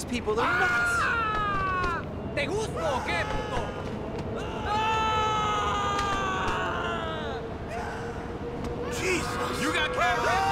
These people are nuts. Ah! ¿Te gusto o qué, puto? Ah! Jesus! You got cameras?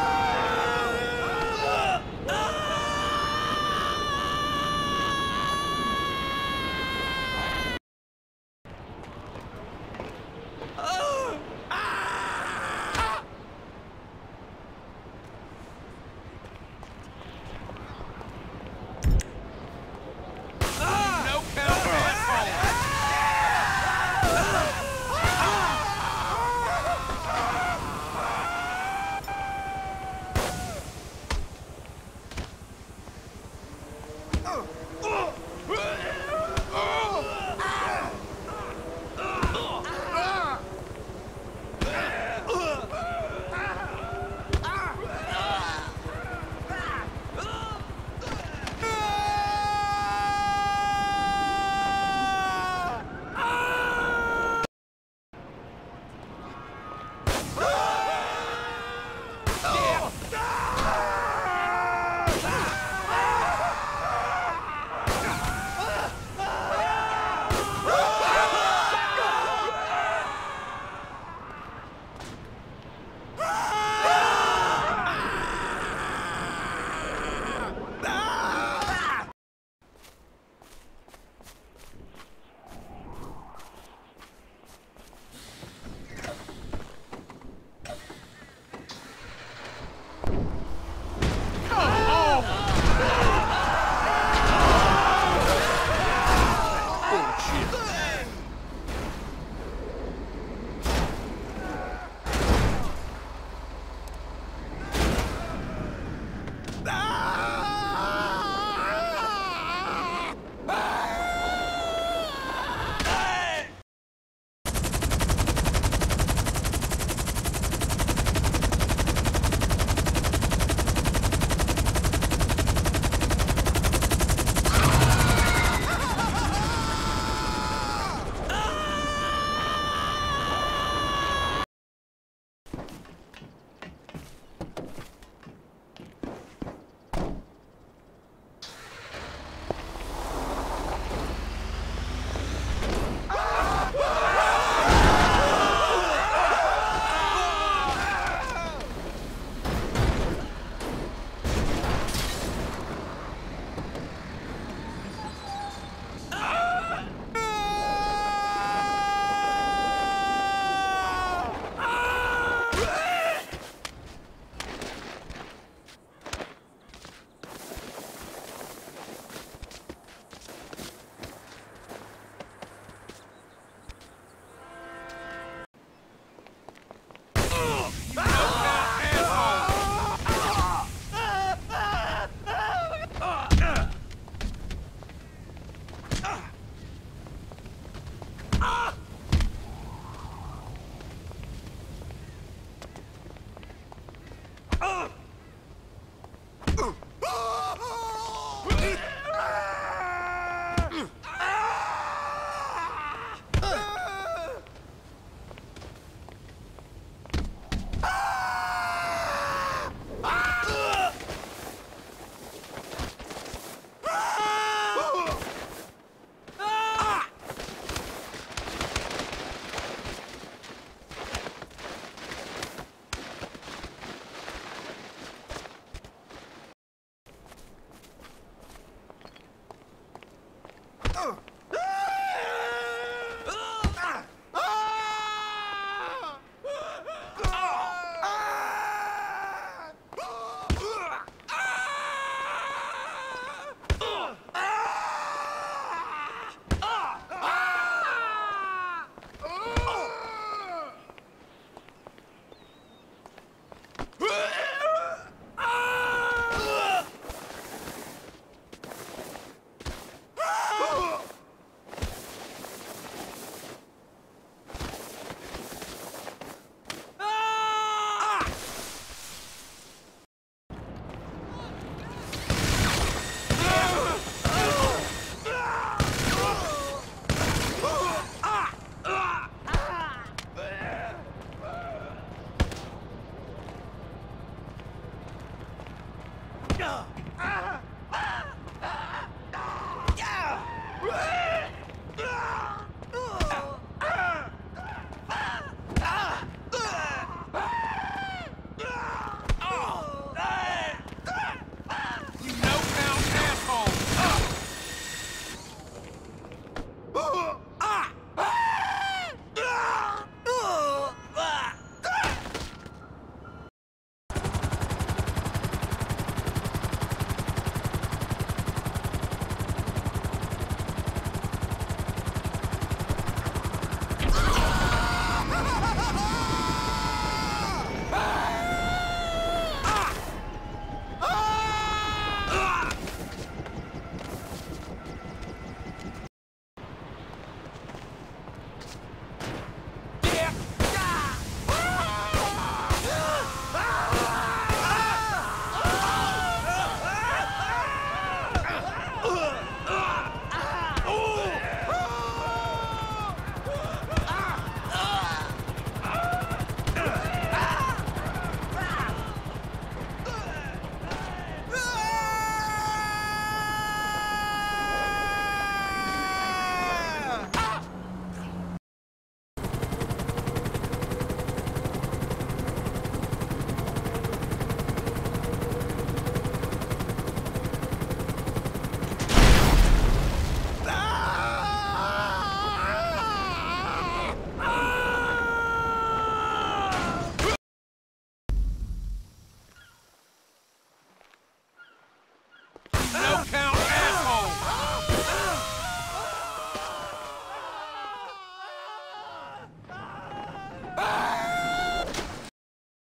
Ah!